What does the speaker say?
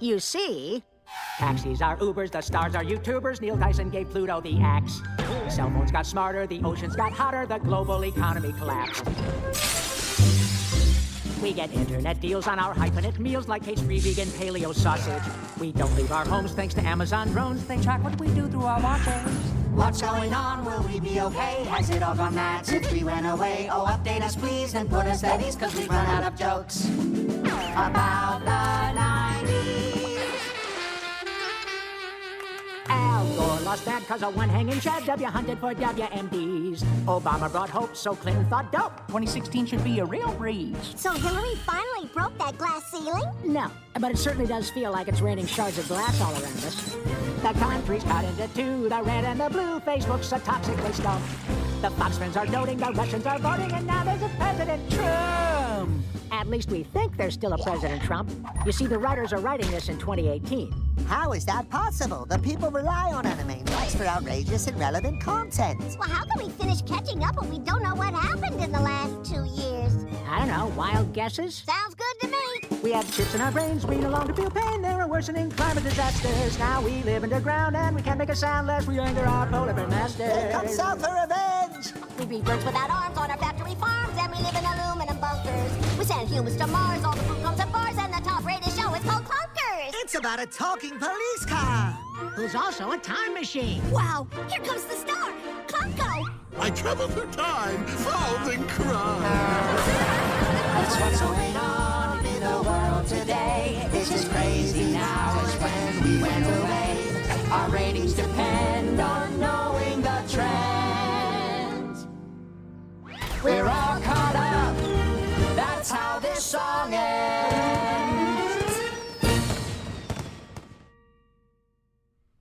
You see, Taxis are Ubers, the stars are YouTubers. Neil Tyson gave Pluto the axe. Cell phones got smarter, the oceans got hotter, the global economy collapsed. We get internet deals on our hyphenate meals like cage-free vegan paleo sausage. We don't leave our homes thanks to Amazon drones. They track what we do through our watches. What's going on? Will we be okay? Has it all gone mad since we went away? Oh, update us please and put us at ease cause we've run out of jokes about lost bad cause of one hanging Chad. W hunted for WMDs. Obama brought hope, so Clinton thought dope. 2016 should be a real breeze. So Hillary finally broke that glass ceiling? no, but it certainly does feel like it's raining shards of glass all around us. The country's cut into two, the red and the blue. Facebook's a toxic waste dump. The Foxmans are doting, the Russians are voting, and now there's a President Trump. At least we think there's still a President Trump. You see, the writers are writing this in 2018. How is that possible? The people rely on anime news for outrageous and relevant content. Well, how can we finish catching up when we don't know what happened in the last two years? I don't know, wild guesses? Sounds good to me. We have chips in our brains, we no longer feel pain. There are worsening climate disasters. Now we live underground and we can't make a sound lest we anger our polar bear masters. Here comes South for revenge! We be birds without arms on our factory bunkers. We humans to Mars, all the food comes in bars, and the top-rated show is called Clunkers. It's about a talking police car! Who's also a time machine. Wow, here comes the star, Clunko. I travel through time, fall and cry. That's what's going on in the world today. This is crazy now, as when we went away. Our ratings depend on knowing the trends. We're all song ends.